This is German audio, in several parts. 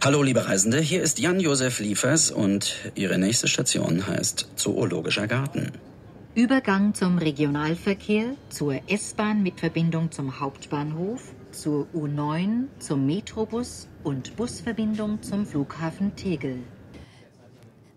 Hallo, liebe Reisende, hier ist Jan-Josef Liefers und Ihre nächste Station heißt Zoologischer Garten. Übergang zum Regionalverkehr, zur S-Bahn mit Verbindung zum Hauptbahnhof, zur U9, zum Metrobus und Busverbindung zum Flughafen Tegel.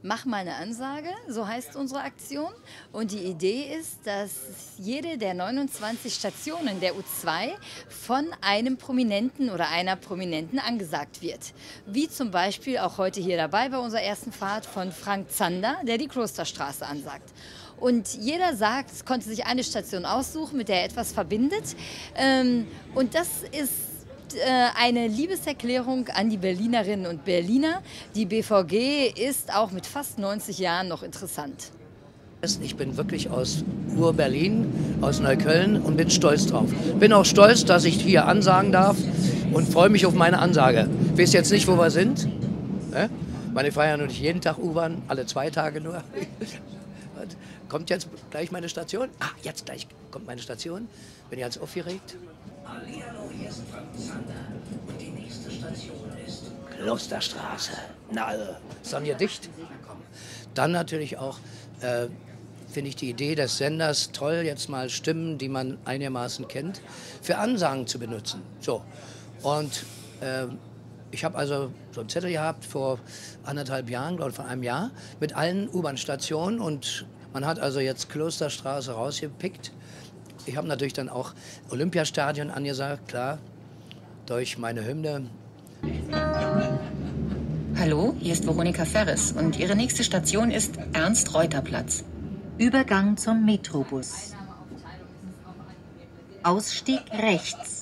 Mach mal eine Ansage, so heißt unsere Aktion. Und die Idee ist, dass jede der 29 Stationen der U2 von einem Prominenten oder einer Prominenten angesagt wird. Wie zum Beispiel auch heute hier dabei bei unserer ersten Fahrt von Frank Zander, der die Klosterstraße ansagt. Und jeder sagt, konnte sich eine Station aussuchen, mit der er etwas verbindet. Ähm, und das ist äh, eine Liebeserklärung an die Berlinerinnen und Berliner. Die BVG ist auch mit fast 90 Jahren noch interessant. Ich bin wirklich aus Ur-Berlin, aus Neukölln und bin stolz drauf. Bin auch stolz, dass ich hier ansagen darf und freue mich auf meine Ansage. Ich weiß jetzt nicht, wo wir sind. Meine feiern nur nicht jeden Tag U-Bahn, alle zwei Tage nur. Kommt jetzt gleich meine Station? Ah, jetzt gleich kommt meine Station. Bin ich ganz aufgeregt. Hallihallo, hier ist Frank Zander und die nächste Station ist Klosterstraße. Na, also, ist dann hier dicht? Dann natürlich auch äh, finde ich die Idee des Senders toll, jetzt mal Stimmen, die man einigermaßen kennt, für Ansagen zu benutzen. So. Und äh, ich habe also so einen Zettel gehabt vor anderthalb Jahren, glaube ich, vor einem Jahr, mit allen U-Bahn-Stationen und man hat also jetzt Klosterstraße rausgepickt. Ich habe natürlich dann auch Olympiastadion angesagt, klar, durch meine Hymne. Hallo, hier ist Veronika Ferres und Ihre nächste Station ist Ernst-Reuter-Platz. Übergang zum Metrobus. Ausstieg rechts.